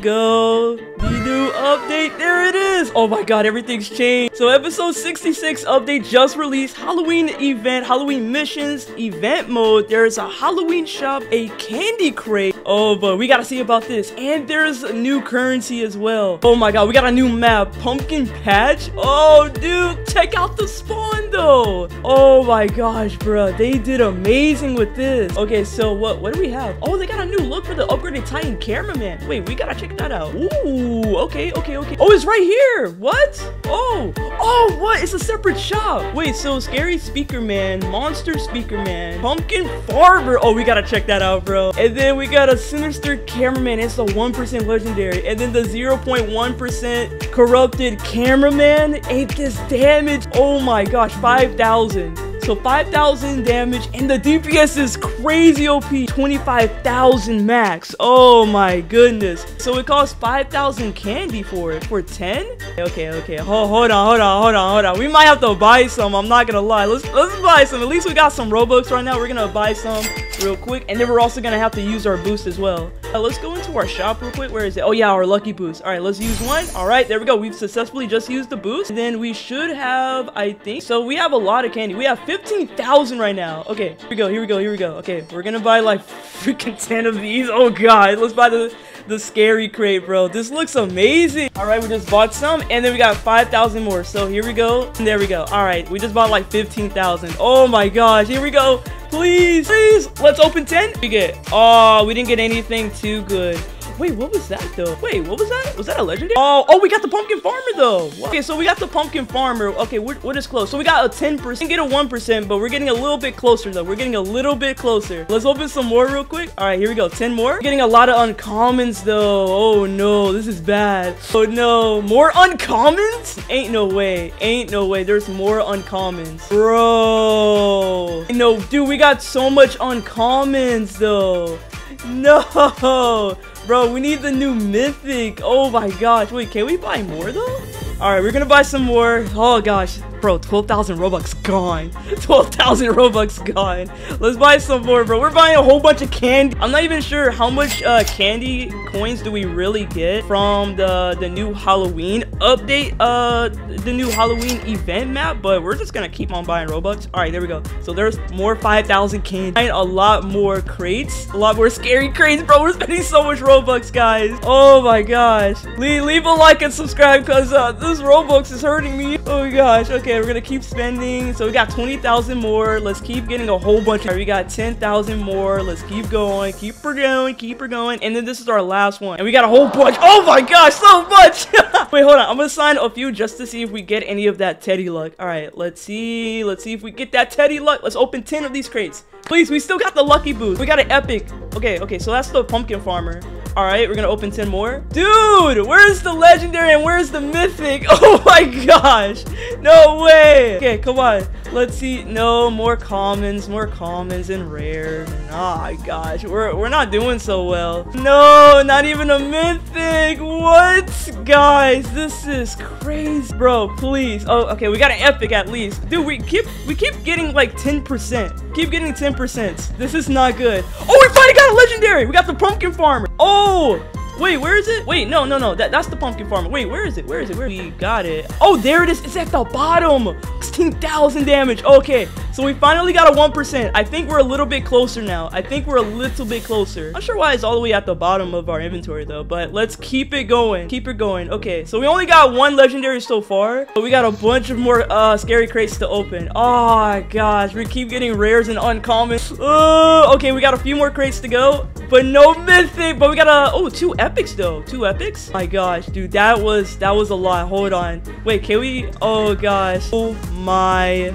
go. The new update. There it is. Oh my god, everything's changed. So episode 66 update just released. Halloween event, Halloween missions, event mode. There's a Halloween shop, a candy crate. Oh, but we gotta see about this. And there's a new currency as well. Oh my god, we got a new map. Pumpkin patch. Oh, dude, check out the spawn though. Oh my gosh, bro. They did amazing with this. Okay, so what, what do we have? Oh, they got a new look for the upgraded Titan cameraman. Wait, we gotta check that out. Ooh, okay, okay, okay. Oh, it's right here. What? Oh, oh, what? It's a separate shop. Wait, so Scary Speaker Man, Monster Speaker Man, Pumpkin Farmer. Oh, we gotta check that out, bro. And then we got a Sinister Cameraman. It's the 1% legendary. And then the 0.1% corrupted cameraman. Ain't this damage? Oh my gosh, 5,000. So 5,000 damage and the DPS is crazy OP. 25,000 max. Oh my goodness. So it costs 5,000 candy for it. For 10? Okay, okay. Hold, hold on, hold on, hold on, hold on. We might have to buy some. I'm not gonna lie. Let's, let's buy some. At least we got some Robux right now. We're gonna buy some real quick. And then we're also gonna have to use our boost as well. Uh, let's go into our shop real quick. Where is it? Oh yeah, our lucky boost. All right, let's use one. All right, there we go. We've successfully just used the boost. And then we should have, I think. So we have a lot of candy. We have 50 15,000 right now. Okay, here we go, here we go, here we go. Okay, we're gonna buy like freaking 10 of these. Oh god, let's buy the the scary crate, bro. This looks amazing. All right, we just bought some, and then we got 5,000 more. So here we go, there we go. All right, we just bought like 15,000. Oh my gosh, here we go. Please, please, let's open 10. We get, oh, we didn't get anything too good. Wait, what was that though? Wait, what was that? Was that a legendary? Oh, oh, we got the pumpkin farmer though. Okay, so we got the pumpkin farmer. Okay, we're, we're just close. So we got a 10%, get a 1%, but we're getting a little bit closer though. We're getting a little bit closer. Let's open some more real quick. All right, here we go. 10 more. We're getting a lot of uncommons though. Oh no, this is bad. Oh no, more uncommons? Ain't no way. Ain't no way. There's more uncommons. Bro. No, dude, we got so much uncommons though. No! Bro, we need the new mythic. Oh my gosh. Wait, can we buy more though? Alright, we're gonna buy some more. Oh gosh. Bro, 12,000 Robux gone. 12,000 Robux gone. Let's buy some more, bro. We're buying a whole bunch of candy. I'm not even sure how much uh, candy coins do we really get from the, the new Halloween update, uh, the new Halloween event map, but we're just gonna keep on buying Robux. All right, there we go. So there's more 5,000 candy. A lot more crates. A lot more scary crates, bro. We're spending so much Robux, guys. Oh my gosh. Leave, leave a like and subscribe because uh, this Robux is hurting me. Oh my gosh. Okay. Okay, we're gonna keep spending. So we got 20,000 more. Let's keep getting a whole bunch. Right, we got 10,000 more. Let's keep going. Keep her going. Keep her going. And then this is our last one. And we got a whole bunch. Oh my gosh, so much. Wait, hold on. I'm gonna sign a few just to see if we get any of that Teddy luck. All right, let's see. Let's see if we get that Teddy luck. Let's open 10 of these crates. Please, we still got the lucky boost. We got an epic. Okay, okay, so that's the pumpkin farmer. All right, we're gonna open 10 more. Dude, where's the legendary and where's the mythic? Oh my gosh. No way. Okay, come on. Let's see. No, more commons, more commons and rare. Oh my gosh, we're, we're not doing so well. No, not even a mythic. What? Guys, this is crazy. Bro, please. Oh, okay, we got an epic at least. Dude, we keep we keep getting like 10%. Keep getting 10%. This is not good. Oh, we finally got a legendary. We got the pumpkin farmer. Oh, Wait, where is it? Wait, no, no, no. That, that's the pumpkin farmer. Wait, where is it? Where is it? Where? We got it. Oh, there it is. It's at the bottom. 16,000 damage. Okay, so we finally got a 1%. I think we're a little bit closer now. I think we're a little bit closer. Not sure why it's all the way at the bottom of our inventory though, but let's keep it going. Keep it going. Okay, so we only got one legendary so far, but we got a bunch of more uh, scary crates to open. Oh gosh, we keep getting rares and uncommons. Uh, okay, we got a few more crates to go, but no mythic. But we got a oh two epics though. Two epics. My gosh, dude, that was that was a lot. Hold on. Wait, can we? Oh gosh. Oh my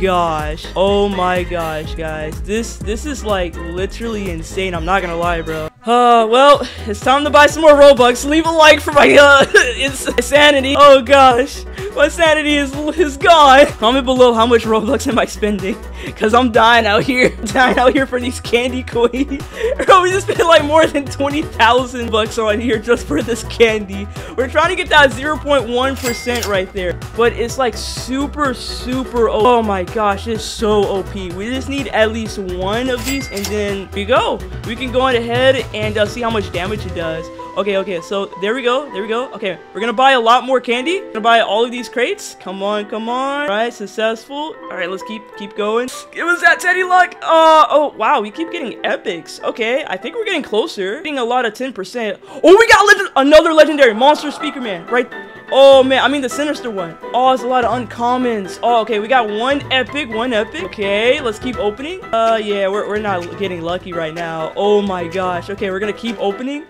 gosh. Oh my gosh, guys. This this is like literally insane. I'm not gonna lie, bro. Uh, well, it's time to buy some more Robux. Leave a like for my, uh, insanity. Oh gosh. My sanity is, is gone. Comment below how much Robux am I spending. Cause I'm dying out here. dying out here for these candy coins. Bro, we just spent like more than 20,000 bucks on here just for this candy. We're trying to get that 0.1% right there. But it's like super, super, oh my gosh, it's so OP. We just need at least one of these and then we go. We can go on ahead and uh, see how much damage it does. Okay, okay, so there we go, there we go. Okay, we're gonna buy a lot more candy. We're gonna buy all of these crates. Come on, come on. All right, successful. All right, let's keep keep going. Give us that Teddy luck. Uh, oh, wow, we keep getting epics. Okay, I think we're getting closer. Getting a lot of 10%. Oh, we got legend another legendary monster speaker man, right? Oh man, I mean the sinister one. Oh, it's a lot of uncommons. Oh, okay, we got one epic, one epic. Okay, let's keep opening. Uh, yeah, we're, we're not getting lucky right now. Oh my gosh. Okay, we're gonna keep opening.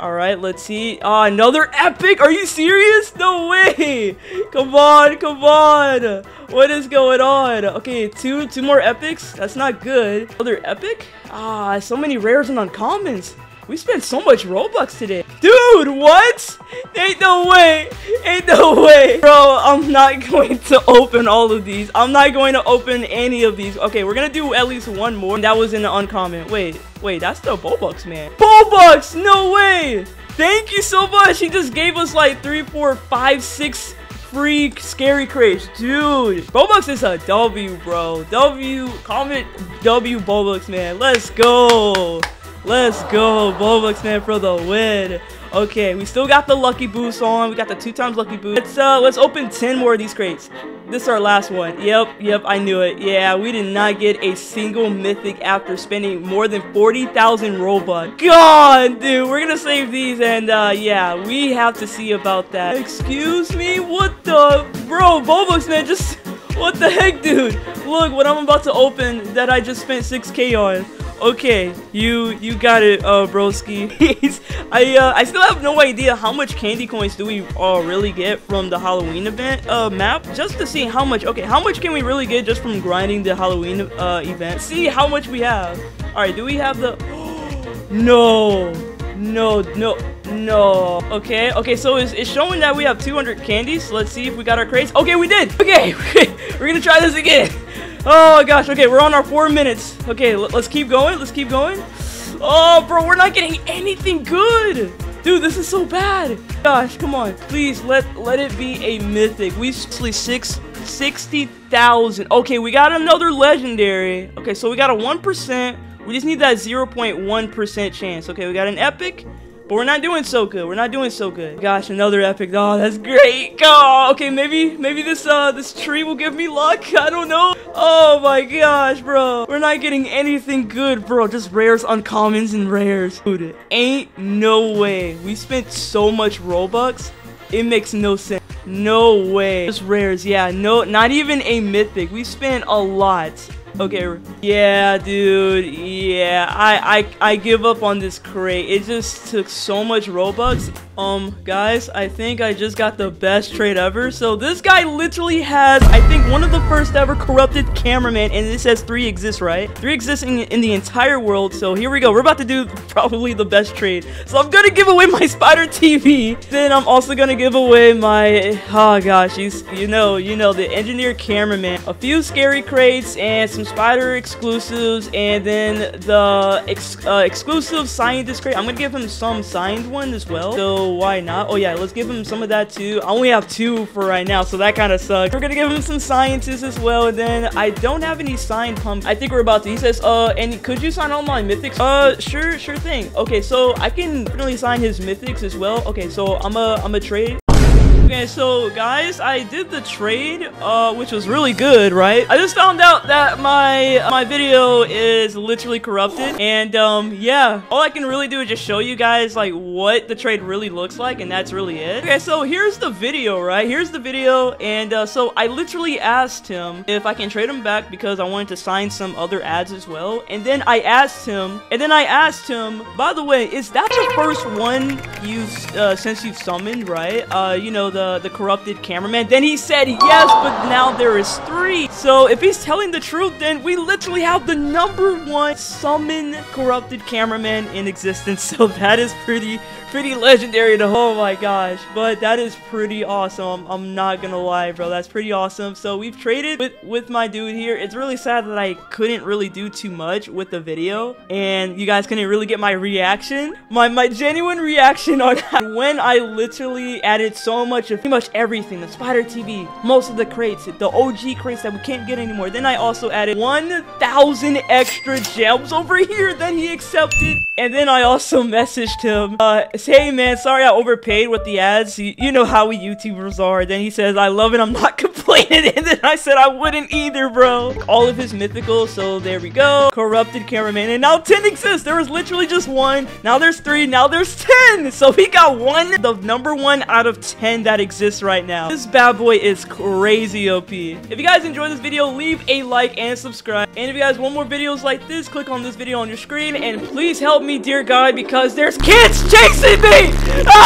All right, let's see. Ah, another epic. Are you serious? No way. Come on, come on. What is going on? Okay, two two more epics. That's not good. Another epic? Ah, so many rares and uncommons. We spent so much Robux today. Dude, what? Ain't no way. Ain't no way. Bro, I'm not going to open all of these. I'm not going to open any of these. Okay, we're going to do at least one more. That was in the uncommon. Wait, wait, that's the Bulbucks, man. Bulbucks, no way. Thank you so much. He just gave us like three, four, five, six free scary crates. Dude, Bulbucks is a W, bro. W, comment W Bulbucks, man. Let's go. Let's go, Bulbucks man for the win. Okay, we still got the lucky boost on. We got the two times lucky boost. Let's uh let's open 10 more of these crates. This is our last one. Yep, yep, I knew it. Yeah, we did not get a single mythic after spending more than 40,000 Robux. God, dude, we're gonna save these and uh yeah, we have to see about that. Excuse me? What the bro, Bulbucks man just what the heck, dude? Look what I'm about to open that I just spent 6k on. Okay, you you got it, uh, broski. I uh, I still have no idea how much candy coins do we uh, really get from the Halloween event uh, map. Just to see how much. Okay, how much can we really get just from grinding the Halloween uh, event? See how much we have. All right, do we have the? no, no, no. No. Okay, okay, so it's, it's showing that we have 200 candies. Let's see if we got our crates. Okay, we did. Okay, we're gonna try this again. Oh my gosh, okay, we're on our four minutes. Okay, let's keep going, let's keep going. Oh, bro, we're not getting anything good. Dude, this is so bad. Gosh, come on. Please, let let it be a mythic. We actually six 60,000. Okay, we got another legendary. Okay, so we got a 1%. We just need that 0.1% chance. Okay, we got an epic. But we're not doing so good. We're not doing so good. Gosh, another epic. Oh, that's great. Oh, okay, maybe maybe this uh this tree will give me luck. I don't know. Oh my gosh, bro. We're not getting anything good, bro. Just rares, uncommons, and rares. Dude, ain't no way. We spent so much Robux. It makes no sense. No way. Just rares. Yeah, no, not even a mythic. We spent a lot. Okay, yeah, dude, yeah, I, I, I give up on this crate. It just took so much Robux. Um, guys, I think I just got the best trade ever. So this guy literally has, I think, one of the first ever corrupted cameraman, and it says three exists, right? Three existing in the entire world. So here we go. We're about to do probably the best trade. So I'm gonna give away my Spider TV. Then I'm also gonna give away my, oh gosh, he's, you know, you know, the engineer cameraman, a few scary crates, and some Spider exclusives, and then the ex uh, exclusive scientist crate. I'm gonna give him some signed one as well. So why not? Oh yeah, let's give him some of that too. I only have two for right now, so that kind of sucks. We're gonna give him some scientists as well, and then I don't have any signed pump. I think we're about to. He says, uh, and could you sign all my mythics? Uh, sure, sure thing. Okay, so I can definitely sign his mythics as well. Okay, so I'm a, I'm a trade. Okay, so guys, I did the trade, uh, which was really good, right? I just found out that my my video is literally corrupted, and um, yeah, all I can really do is just show you guys like what the trade really looks like, and that's really it. Okay, so here's the video, right? Here's the video, and uh, so I literally asked him if I can trade him back because I wanted to sign some other adds as well, and then I asked him, and then I asked him, by the way, is that the first one you uh, since you've summoned, right? Uh, you know the the, corrupted cameraman? Then he said yes, but now there is three. So if he's telling the truth, then we literally have the number one summon corrupted cameraman in existence. So that is pretty pretty legendary to oh my gosh but that is pretty awesome I'm not gonna lie bro that's pretty awesome so we've traded with with my dude here it's really sad that I couldn't really do too much with the video and you guys couldn't really get my reaction my my genuine reaction on when I literally added so much of pretty much everything the spider TV most of the crates the OG crates that we can't get anymore then I also added 1,000 extra gems over here then he accepted and then I also messaged him uh, hey man, sorry I overpaid with the adds. You, you know how we YouTubers are. Then he says, I love it, I'm not complaining. And then I said I wouldn't either, bro. All of his mythical, so there we go. Corrupted cameraman, and now 10 exists. There was literally just one. Now there's three, now there's 10. So he got one, the number one out of 10 exists right now. This bad boy is crazy OP. If you guys enjoyed this video, leave a like and subscribe. And if you guys want more videos like this, click on this video on your screen. And please help me, dear God, because there's kids chasing me! Ah!